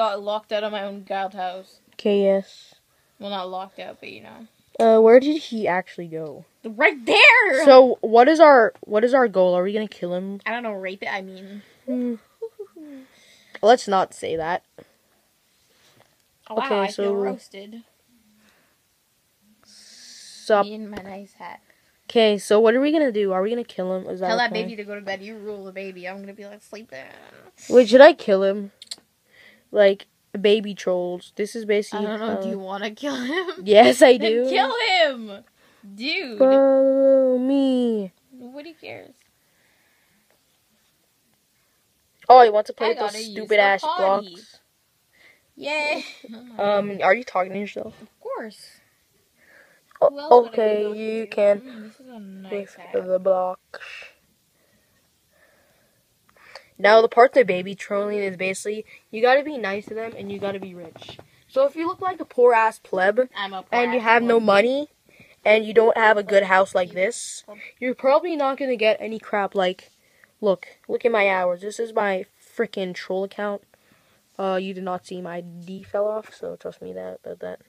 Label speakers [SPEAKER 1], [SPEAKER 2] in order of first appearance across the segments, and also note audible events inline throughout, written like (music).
[SPEAKER 1] got locked out of my own god's house.
[SPEAKER 2] Okay, yes.
[SPEAKER 1] Well, not locked out, but you know,
[SPEAKER 2] Uh, where did he actually go?
[SPEAKER 1] right there.
[SPEAKER 2] So, what is our what is our goal? Are we gonna kill him?
[SPEAKER 1] I don't know, rape it. I mean,
[SPEAKER 2] Hmm. Let's not say that.
[SPEAKER 1] oh, wow,
[SPEAKER 2] Okay,
[SPEAKER 1] I
[SPEAKER 2] so-
[SPEAKER 1] feel roasted.
[SPEAKER 2] Sup?
[SPEAKER 1] Me in my nice hat.
[SPEAKER 2] Okay, so what are we gonna do? Are we gonna kill him? Is that
[SPEAKER 1] Tell that
[SPEAKER 2] okay?
[SPEAKER 1] baby to go to bed. You rule the baby. I'm gonna be like sleeping.
[SPEAKER 2] Wait, should I kill him? Like baby trolls. This is basically.
[SPEAKER 1] I don't know.
[SPEAKER 2] uh,
[SPEAKER 1] do you want to kill him? (laughs)
[SPEAKER 2] Yes, I do.
[SPEAKER 1] kill him, dude.
[SPEAKER 2] Follow me.
[SPEAKER 1] Nobody cares.
[SPEAKER 2] Oh, he wants to play with those stupid ass
[SPEAKER 1] potty.
[SPEAKER 2] blocks.
[SPEAKER 1] Yay! Oh (laughs)
[SPEAKER 2] Um, are you talking to yourself?
[SPEAKER 1] Of course.
[SPEAKER 2] O-
[SPEAKER 1] Who else would I
[SPEAKER 2] okay, you can
[SPEAKER 1] Mm, this is a nice
[SPEAKER 2] the blocks. Now the part that baby trolling is basically you gotta be nice to them and you gotta be rich. So if you look like a poor ass pleb
[SPEAKER 1] a
[SPEAKER 2] and you have no money and you don't have a good house like this, you're probably not gonna get any crap like look, look at my hours. This is my freaking troll account. Uh you did not see my ID fell off, so trust me that about that.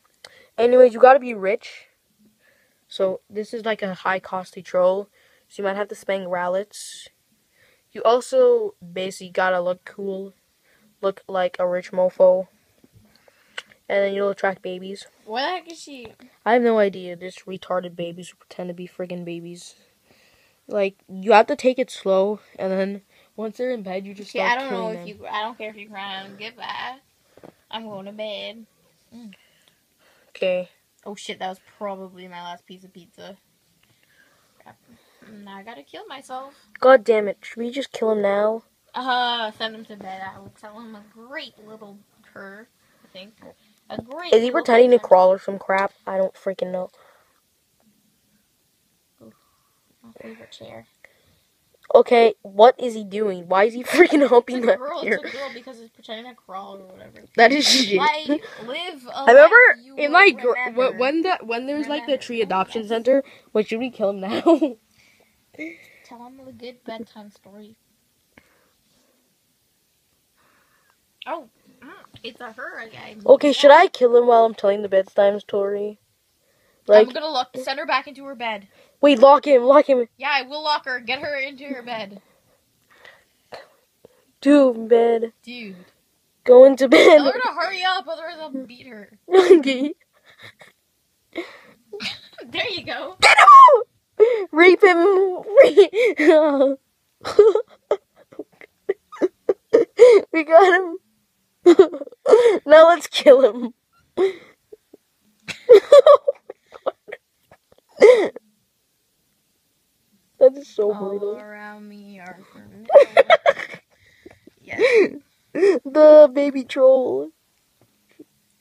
[SPEAKER 2] Anyways, you gotta be rich. So this is like a high costly troll. So you might have to spend rallets. You also basically gotta look cool. Look like a rich mofo. And then you'll attract babies.
[SPEAKER 1] Where the heck is she?
[SPEAKER 2] I have no idea. Just retarded babies who pretend to be friggin' babies. Like you have to take it slow, and then once they're in bed, you just
[SPEAKER 1] Yeah, I don't know if
[SPEAKER 2] them.
[SPEAKER 1] you. I don't care if you cry. Goodbye. I'm going to bed. Mm.
[SPEAKER 2] Okay.
[SPEAKER 1] Oh shit! That was probably my last piece of pizza. Crap. Now I gotta kill myself.
[SPEAKER 2] God damn it! Should we just kill him now?
[SPEAKER 1] Uh, send him to bed. I will tell him a great little cur. I think. A great.
[SPEAKER 2] Is he
[SPEAKER 1] little
[SPEAKER 2] pretending to crawl or some crap? I don't freaking know.
[SPEAKER 1] My favorite chair.
[SPEAKER 2] Okay, what is he doing? Why is he (laughs) freaking helping
[SPEAKER 1] It's a
[SPEAKER 2] that
[SPEAKER 1] girl.
[SPEAKER 2] here?
[SPEAKER 1] It's a girl because it's pretending to crawl or whatever.
[SPEAKER 2] That is shit.
[SPEAKER 1] Like (laughs) live. A
[SPEAKER 2] I remember in
[SPEAKER 1] will
[SPEAKER 2] like gr-
[SPEAKER 1] remember.
[SPEAKER 2] when the when there was like the tree adoption center. Wait, should we kill him now? (laughs)
[SPEAKER 1] Tell him a good bedtime story. Oh, mm, it's a her again.
[SPEAKER 2] okay, should I kill him while I'm telling the bedtime story? Like,
[SPEAKER 1] I'm gonna lock. Send her back into her bed.
[SPEAKER 2] wait, lock him, lock him.
[SPEAKER 1] Yeah, I will lock her. Get her into her bed,
[SPEAKER 2] To bed.
[SPEAKER 1] dude.
[SPEAKER 2] Go into bed.
[SPEAKER 1] Tell her to hurry up, otherwise I'll beat her. (laughs)
[SPEAKER 2] okay. (laughs)
[SPEAKER 1] There you go.
[SPEAKER 2] Get! Rape him! Rape- we got him. now let's kill him. that is so
[SPEAKER 1] All
[SPEAKER 2] brutal.
[SPEAKER 1] around me are
[SPEAKER 2] the baby troll.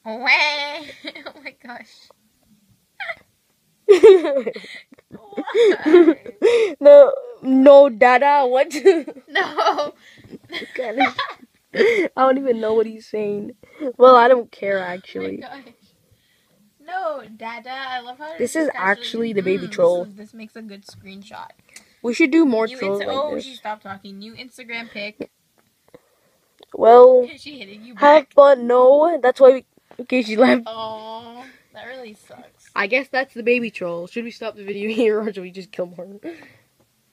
[SPEAKER 1] Wah. (laughs) oh my gosh. (laughs) Why?
[SPEAKER 2] no, no, Dada. What? (laughs)
[SPEAKER 1] No. (laughs)
[SPEAKER 2] I don't even know what he's saying. Well, I don't care
[SPEAKER 1] Oh (laughs) my
[SPEAKER 2] actually.
[SPEAKER 1] gosh. No, Dada. I love how
[SPEAKER 2] This is actually the baby
[SPEAKER 1] Mm,
[SPEAKER 2] troll.
[SPEAKER 1] This, is- this makes a good screenshot.
[SPEAKER 2] We should do more trolls like
[SPEAKER 1] oh,
[SPEAKER 2] this.
[SPEAKER 1] she stopped talking. New Instagram pic.
[SPEAKER 2] Well,
[SPEAKER 1] she hitting you
[SPEAKER 2] have
[SPEAKER 1] back.
[SPEAKER 2] fun. No, that's why we. Okay, she left.
[SPEAKER 1] Oh, that really sucks.
[SPEAKER 2] I guess that's the baby troll. Should we stop the video here or should we just kill more?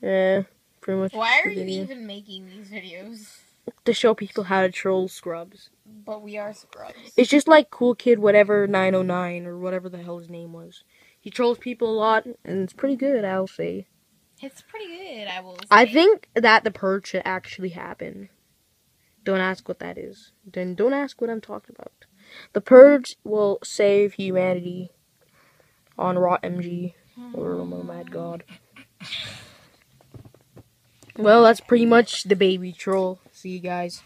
[SPEAKER 2] Yeah, pretty much.
[SPEAKER 1] Why are you
[SPEAKER 2] video.
[SPEAKER 1] even making these videos?
[SPEAKER 2] To show people how to troll scrubs.
[SPEAKER 1] But we are scrubs.
[SPEAKER 2] It's just like Cool Kid whatever 909 or whatever the hell his name was. He trolls people a lot and it's pretty good, I'll say.
[SPEAKER 1] It's pretty good, I will say.
[SPEAKER 2] I think that the purge should actually happen. Don't ask what that is. Then don't ask what I'm talking about. The purge will save humanity on Raw MG or oh my god. (laughs) Well, that's pretty much the baby troll. See you guys.